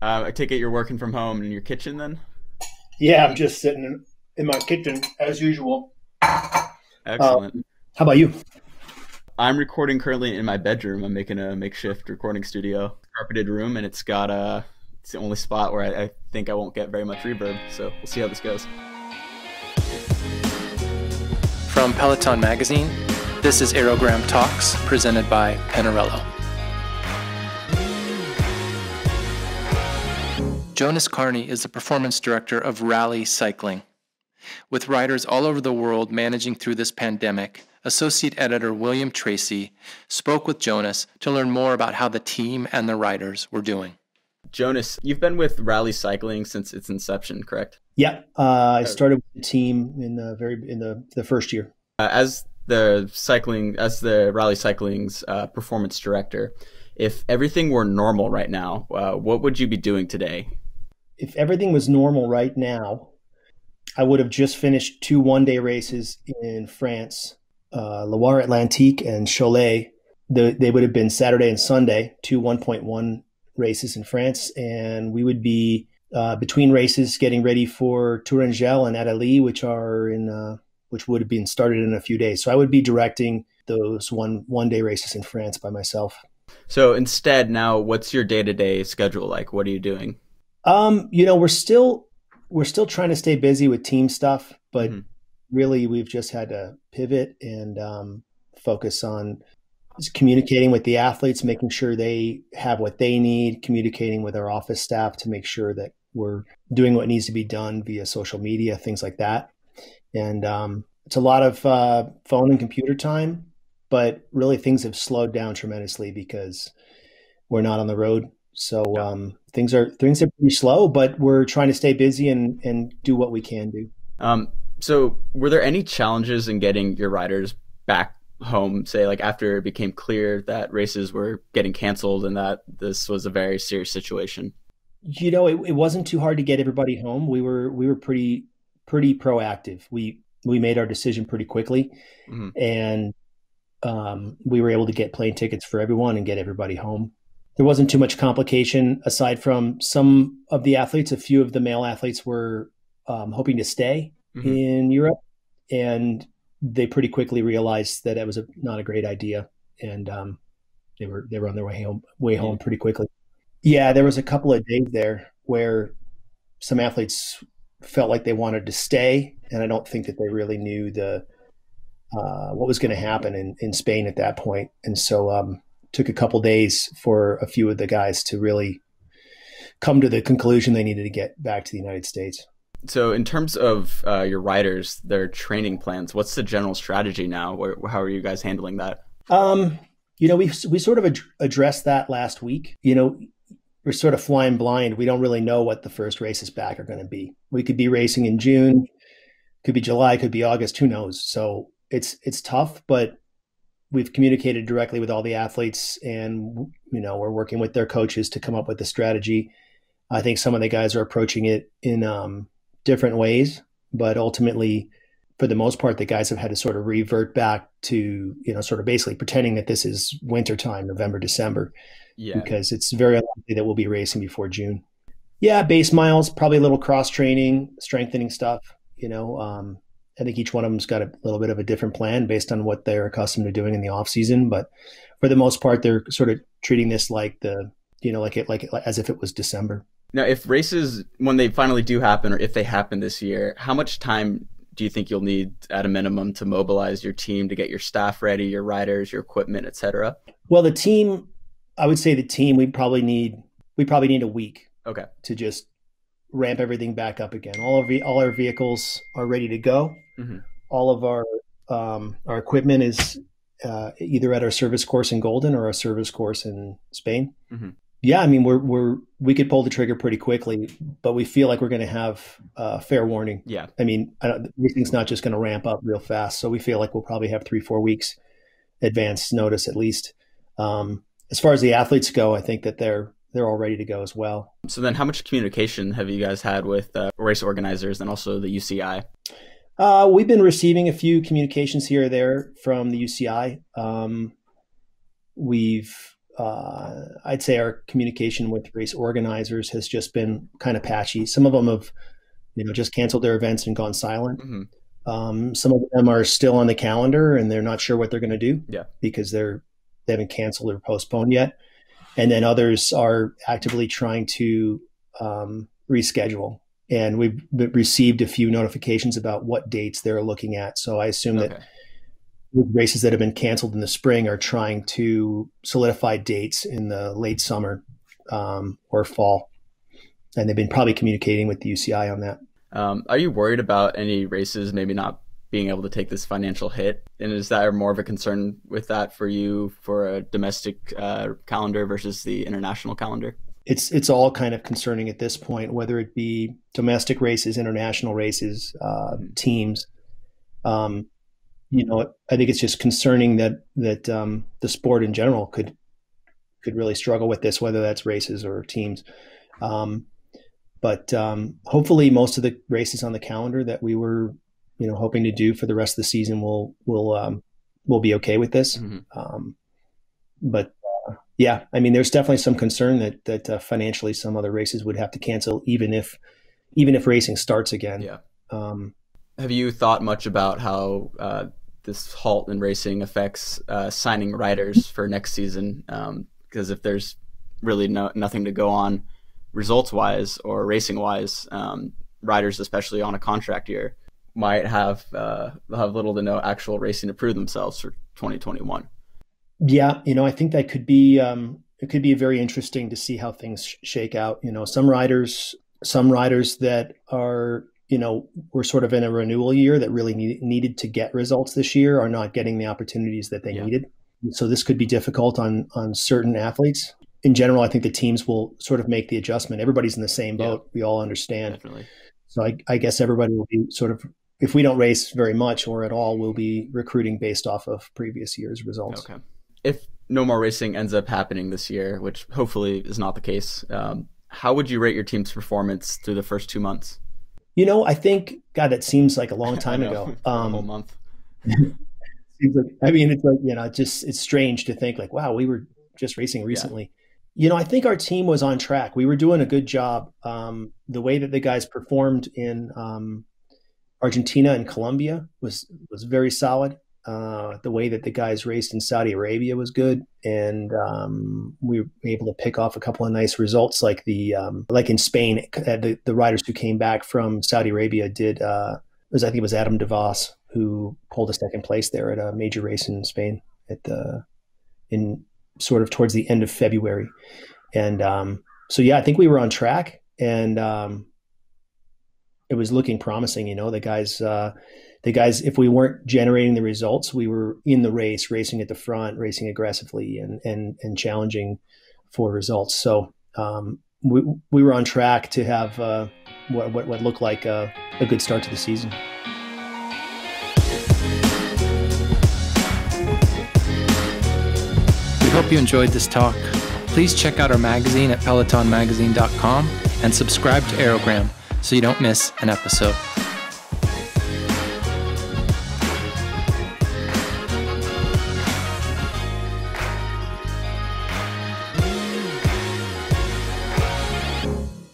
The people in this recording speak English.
Uh, I take it you're working from home in your kitchen then? Yeah, I'm just sitting in, in my kitchen as usual. Excellent. Uh, how about you? I'm recording currently in my bedroom. I'm making a makeshift recording studio, carpeted room, and it's got a. It's the only spot where I, I think I won't get very much reverb. So we'll see how this goes. From Peloton Magazine, this is Aérogramme Talks, presented by Pinarello. Jonas Carney is the performance director of Rally Cycling. With riders all over the world managing through this pandemic, Associate Editor William Tracy spoke with Jonas to learn more about how the team and the riders were doing. Jonas, you've been with Rally Cycling since its inception, correct? Yeah, uh, I started with the team in the very in the the first year. Uh, as the cycling, as the Rally Cycling's uh, performance director, if everything were normal right now, uh, what would you be doing today? If everything was normal right now, I would have just finished two one day races in France, uh, Loire Atlantique and Cholet. The, they would have been Saturday and Sunday, two 1.1 races in France. And we would be uh, between races getting ready for Tourangelle and Adélie, which are in, uh, which would have been started in a few days. So I would be directing those one one day races in France by myself. So instead, now what's your day to day schedule like? What are you doing? Um, you know, we're still we're still trying to stay busy with team stuff, but mm-hmm. really we've just had to pivot and um, focus on communicating with the athletes, making sure they have what they need, communicating with our office staff to make sure that we're doing what needs to be done via social media, things like that. And um, it's a lot of uh, phone and computer time, but really things have slowed down tremendously because we're not on the road so um, things are things are pretty slow, but we're trying to stay busy and and do what we can do. Um, so were there any challenges in getting your riders back home? Say like after it became clear that races were getting canceled and that this was a very serious situation. You know, it, it wasn't too hard to get everybody home. We were we were pretty pretty proactive. We we made our decision pretty quickly, mm-hmm. and um, we were able to get plane tickets for everyone and get everybody home there wasn't too much complication aside from some of the athletes. A few of the male athletes were um, hoping to stay mm-hmm. in Europe, and they pretty quickly realized that it was a, not a great idea, and um, they were they were on their way home way home pretty quickly. Yeah, there was a couple of days there where some athletes felt like they wanted to stay, and I don't think that they really knew the uh, what was going to happen in, in Spain at that point, and so um, took a couple days for a few of the guys to really come to the conclusion they needed to get back to the United States. So, in terms of uh, your riders, their training plans, what's the general strategy now? How are you guys handling that? Um, you know, we we sort of ad- addressed that last week. You know, we're sort of flying blind. We don't really know what the first races back are going to be. We could be racing in June, could be July, could be August. Who knows? So it's it's tough, but we've communicated directly with all the athletes and you know we're working with their coaches to come up with a strategy i think some of the guys are approaching it in um, different ways but ultimately for the most part the guys have had to sort of revert back to you know sort of basically pretending that this is winter time november december yeah. because it's very unlikely that we'll be racing before june yeah base miles probably a little cross training strengthening stuff you know um, I think each one of them's got a little bit of a different plan based on what they're accustomed to doing in the off season. But for the most part, they're sort of treating this like the you know like it like as if it was December. Now, if races when they finally do happen, or if they happen this year, how much time do you think you'll need at a minimum to mobilize your team to get your staff ready, your riders, your equipment, etc.? Well, the team, I would say the team, we probably need we probably need a week. Okay. To just ramp everything back up again. All of all our vehicles are ready to go. Mm-hmm. All of our um, our equipment is uh, either at our service course in Golden or our service course in Spain. Mm-hmm. Yeah, I mean we're we're we could pull the trigger pretty quickly, but we feel like we're going to have uh, fair warning. Yeah, I mean everything's not just going to ramp up real fast, so we feel like we'll probably have three four weeks advance notice at least. Um, as far as the athletes go, I think that they're they're all ready to go as well. So then, how much communication have you guys had with uh, race organizers and also the UCI? Uh, we've been receiving a few communications here or there from the UCI. Um, we've uh, I'd say our communication with race organizers has just been kind of patchy. Some of them have, you know, just canceled their events and gone silent. Mm-hmm. Um, some of them are still on the calendar and they're not sure what they're going to do. Yeah. Because they're they haven't canceled or postponed yet, and then others are actively trying to um, reschedule. And we've received a few notifications about what dates they're looking at. So I assume okay. that races that have been canceled in the spring are trying to solidify dates in the late summer um, or fall, and they've been probably communicating with the UCI on that. Um, are you worried about any races maybe not being able to take this financial hit? And is that more of a concern with that for you for a domestic uh, calendar versus the international calendar? It's it's all kind of concerning at this point, whether it be domestic races, international races, uh, mm-hmm. teams. Um, you know, I think it's just concerning that that um, the sport in general could could really struggle with this, whether that's races or teams. Um, but um, hopefully, most of the races on the calendar that we were, you know, hoping to do for the rest of the season will will um, will be okay with this. Mm-hmm. Um, but uh, yeah, I mean, there's definitely some concern that that uh, financially some other races would have to cancel, even if even if racing starts again. Yeah. Um, have you thought much about how uh, this halt in racing affects uh, signing riders for next season? Because um, if there's really no, nothing to go on results wise or racing wise, um, riders, especially on a contract year, might have uh, have little to no actual racing to prove themselves for 2021. Yeah, you know, I think that could be um, it could be very interesting to see how things sh- shake out. You know, some riders, some riders that are you know we're sort of in a renewal year that really need, needed to get results this year are not getting the opportunities that they yeah. needed. So this could be difficult on on certain athletes in general, I think the teams will sort of make the adjustment. Everybody's in the same boat. Yeah, we all understand. Definitely. So I, I, guess everybody will be sort of, if we don't race very much or at all, we'll be recruiting based off of previous year's results. Okay. If no more racing ends up happening this year, which hopefully is not the case, um, how would you rate your team's performance through the first two months? You know, I think, God, that seems like a long time ago. Um, a whole month. seems like, I mean, it's like, you know, just, it's strange to think like, wow, we were just racing recently. You know, I think our team was on track. We were doing a good job. Um, the way that the guys performed in um, Argentina and Colombia was was very solid. Uh, the way that the guys raced in Saudi Arabia was good, and um, we were able to pick off a couple of nice results, like the um, like in Spain, uh, the, the riders who came back from Saudi Arabia did. Uh, was I think it was Adam de Vos who pulled a second place there at a major race in Spain at the in sort of towards the end of February. And um, so, yeah, I think we were on track and um, it was looking promising. You know, the guys, uh, the guys, if we weren't generating the results, we were in the race, racing at the front, racing aggressively and, and, and challenging for results. So, um, we, we were on track to have uh, what, what, what looked like a, a good start to the season. We hope you enjoyed this talk. Please check out our magazine at pelotonmagazine.com and subscribe to Aérogramme so you don't miss an episode.